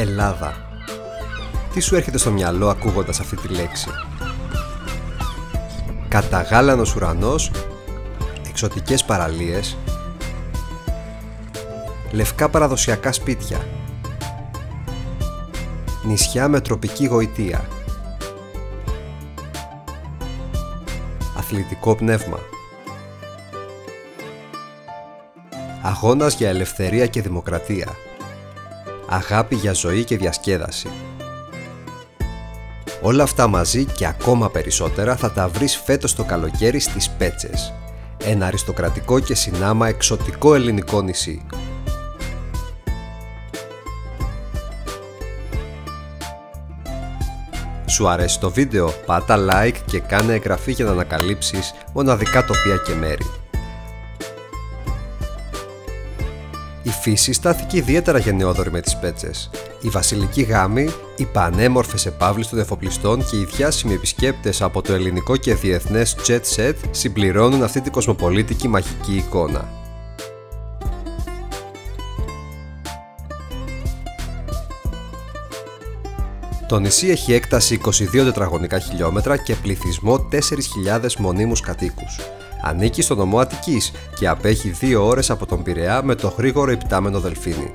Ελλάδα. Τι σου έρχεται στο μυαλό ακούγοντας αυτή τη λέξη; Καταγάλανος ουρανός, εξωτικές παραλίες, λευκά παραδοσιακά σπίτια, νησιά με τροπική γοητεία, αθλητικό πνεύμα, αγώνας για ελευθερία και δημοκρατία, αγάπη για ζωή και διασκέδαση. Όλα αυτά μαζί και ακόμα περισσότερα θα τα βρεις φέτος το καλοκαίρι στις Πέτσες, ένα αριστοκρατικό και συνάμα εξωτικό ελληνικό νησί. Σου αρέσει το βίντεο, πάτα like και κάνε εγγραφή για να ανακαλύψεις μοναδικά τοπία και μέρη. Φύση στάθηκε ιδιαίτερα γενναιόδορη με τις πέτσες. Η βασιλική γάμη, οι πανέμορφες επαύλεις των εφοπλιστών και οι διάσημοι επισκέπτες από το ελληνικό και διεθνές jet set συμπληρώνουν αυτή την κοσμοπολίτικη μαγική εικόνα. Το νησί έχει έκταση 22 τετραγωνικά χιλιόμετρα και πληθυσμό 4.000 μονίμους κατοίκους. Ανήκει στο νομό Αττικής και απέχει 2 ώρες από τον Πειραιά με το γρήγορο υπτάμενο Δελφίνι.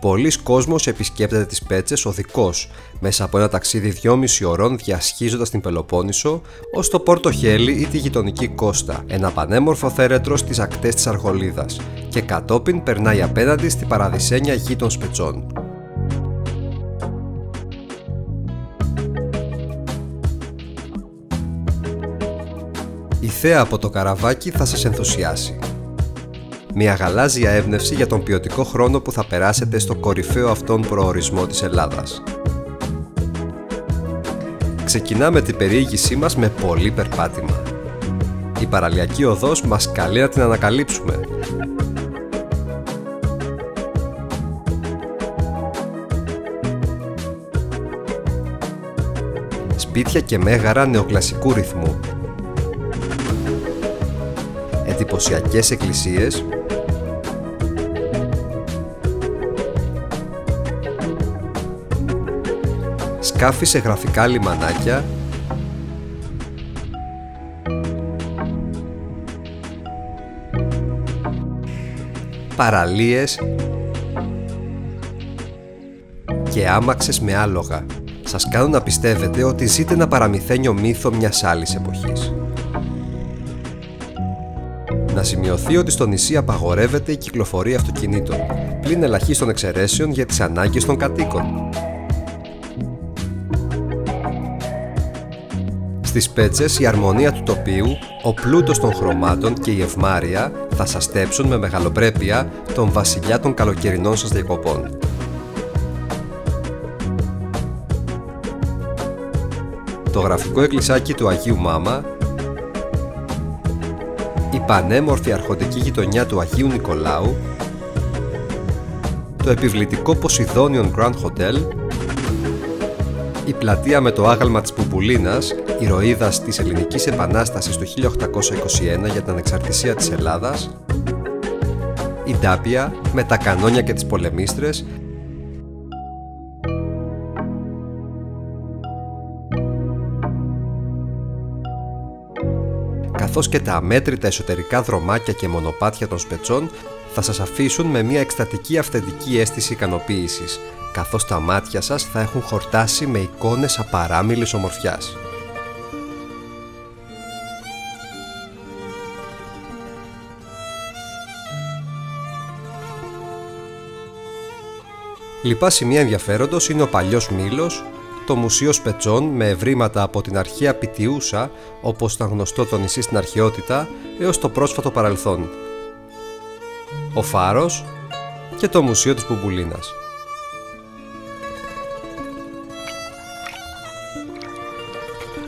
Πολλοί κόσμος επισκέπτεται τις Πέτσες οδικός, μέσα από ένα ταξίδι 2,5 ωρών διασχίζοντας την Πελοπόννησο ως το Πόρτο Χέλη ή τη γειτονική Κώστα, ένα πανέμορφο θέρετρο στις ακτές της Αρχολίδας και κατόπιν περνάει απέναντι στη παραδεισένια γη των Σπετσών. Η θέα από το καραβάκι θα σας ενθουσιάσει μια γαλάζια έμπνευση για τον ποιοτικό χρόνο που θα περάσετε στο κορυφαίο αυτόν προορισμό της Ελλάδας. Ξεκινάμε την περιήγησή μας με πολύ περπάτημα. Η παραλιακή οδός μας καλεί να την ανακαλύψουμε. Σπίτια και μέγαρα νεοκλασικού ρυθμού. Εντυπωσιακές εκκλησίες σκάφη σε γραφικά λιμανάκια παραλίες και άμαξες με άλογα. Σας κάνουν να πιστεύετε ότι ζείτε ένα παραμυθένιο μύθο μιας άλλης εποχής. Να σημειωθεί ότι στο νησί απαγορεύεται η κυκλοφορία αυτοκινήτων, πλην ελαχίστων εξαιρέσεων για τις ανάγκες των κατοίκων. Στις πέτσες η αρμονία του τοπίου, ο πλούτος των χρωμάτων και η ευμάρεια θα σας στέψουν με μεγαλοπρέπεια τον βασιλιά των καλοκαιρινών σας διακοπών. Το γραφικό εκκλησάκι του Αγίου Μάμα, η πανέμορφη αρχοντική γειτονιά του Αγίου Νικολάου, το επιβλητικό Poseidonian Grand Hotel, η πλατεία με το άγαλμα της Πουμπουλίνας ηρωίδας της Ελληνικής Επανάστασης του 1821 για την ανεξαρτησία της Ελλάδας, η Ντάπια με τα κανόνια και τις πολεμίστρες καθώς και τα αμέτρητα εσωτερικά δρομάκια και μονοπάτια των σπετσών θα σας αφήσουν με μια εκστατική αυθεντική αίσθηση ικανοποίησης, καθώς τα μάτια σας θα έχουν χορτάσει με εικόνες απαράμιλης ομορφιάς. Λοιπά σημεία ενδιαφέροντος είναι ο παλιός Μήλος, το Μουσείο Σπετσών με ευρήματα από την αρχαία Πιτιούσα, όπως ήταν γνωστό το νησί στην αρχαιότητα, έως το πρόσφατο παρελθόν. Ο Φάρος και το Μουσείο της Πουμπουλίνας.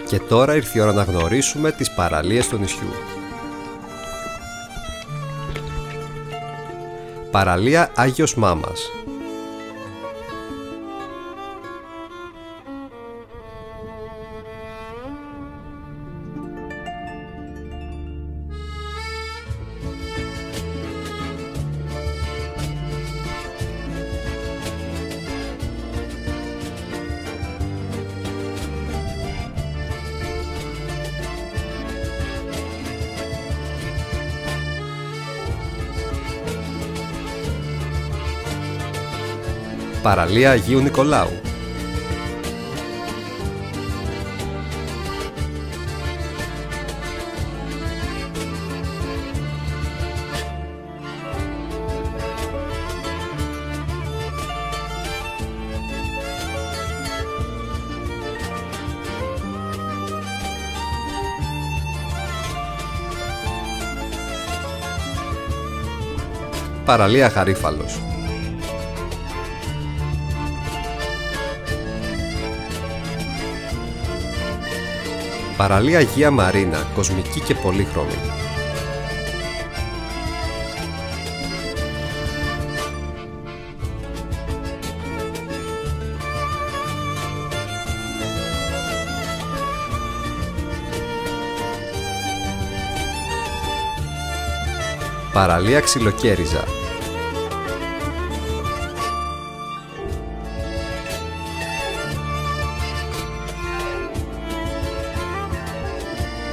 Και τώρα ήρθε η ώρα να γνωρίσουμε τις παραλίες του νησιού. Παραλία Άγιος Μάμας Παραλία Αγίου Νικολάου. Παραλία Χαρίφαλος Παραλία Αγία Μαρίνα, κοσμική και πολύχρωμη. Παραλία Ξυλοκέριζα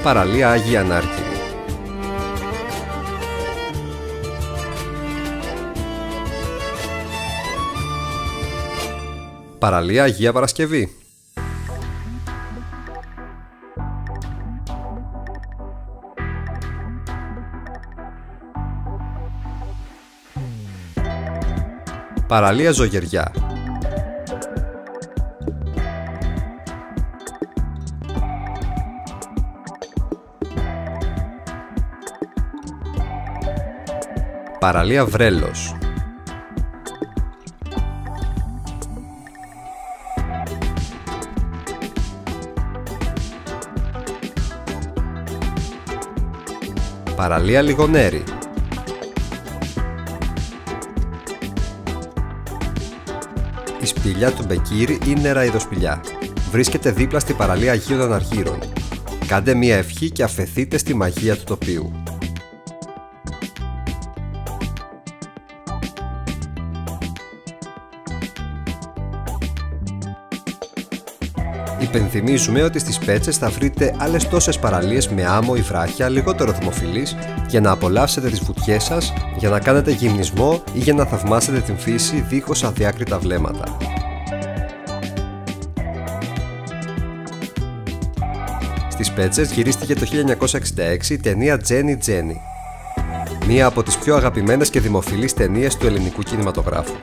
Παραλία Άγια Ανάρκη Παραλία Αγία Παρασκευή. Παραλία Ζωγεριά Παραλία Βρέλος Παραλία Λιγονέρη Η σπηλιά του Μπεκύρη είναι ραϊδοσπηλιά. Βρίσκεται δίπλα στη παραλία Αγίων Αναρχήρων. Κάντε μία ευχή και αφαιθείτε στη μαγεία του τοπίου. Υπενθυμίζουμε ότι στις Πέτσες θα βρείτε άλλες τόσες παραλίες με άμμο ή βράχια λιγότερο δημοφιλείς για να απολαύσετε τις βουτιές σας, για να κάνετε γυμνισμό ή για να θαυμάσετε την φύση δίχως αδιάκριτα βλέμματα. Στις Πέτσες γυρίστηκε το 1966 η ταινία Jenny Jenny, μία από τις πιο αγαπημένες και δημοφιλείς ταινίες του ελληνικού κινηματογράφου.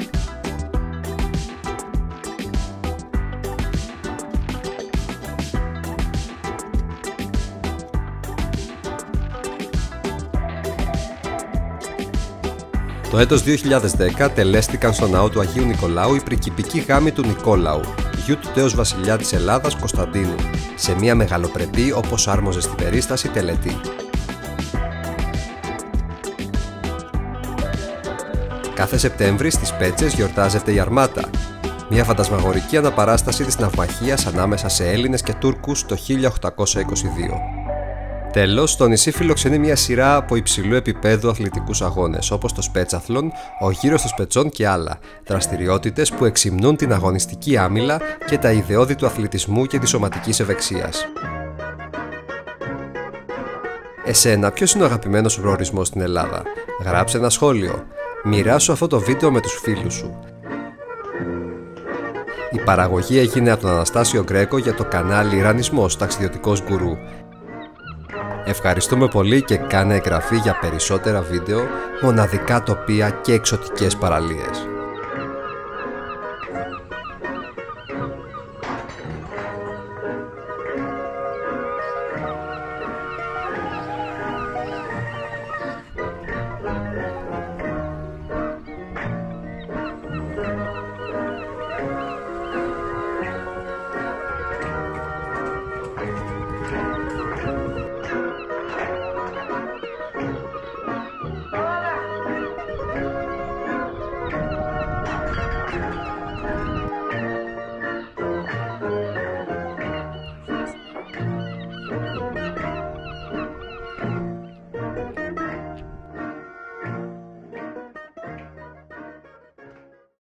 Το έτος 2010 τελέστηκαν στο ναό του Αγίου Νικολάου η πρικυπική γάμη του Νικόλαου, γιου του τέος βασιλιά της Ελλάδας Κωνσταντίνου, σε μια μεγαλοπρεπή όπως άρμοζε στην περίσταση τελετή. Κάθε Σεπτέμβρη στις Πέτσες γιορτάζεται η Αρμάτα, μια φαντασμαγορική αναπαράσταση της ναυμαχίας ανάμεσα σε Έλληνες και Τούρκους το 1822. Τέλος, το νησί φιλοξενεί μια σειρά από υψηλού επίπεδου αθλητικούς αγώνες, όπως το Σπέτσαθλον, ο γύρος των Σπετσών και άλλα. Δραστηριότητες που εξυμνούν την αγωνιστική άμυλα και τα ιδεώδη του αθλητισμού και της σωματικής ευεξίας. Εσένα, ποιος είναι ο αγαπημένος σου προορισμός στην Ελλάδα, γράψε ένα σχόλιο. Μοιράσου αυτό το βίντεο με τους φίλους σου. Η παραγωγή έγινε από τον Αναστάσιο Γκρέκο για το κανάλι Ιρανισμός Ταξιδιωτικός Γκουρού. Ευχαριστούμε πολύ και κάνε εγγραφή για περισσότερα βίντεο, μοναδικά τοπία και εξωτικές παραλίες.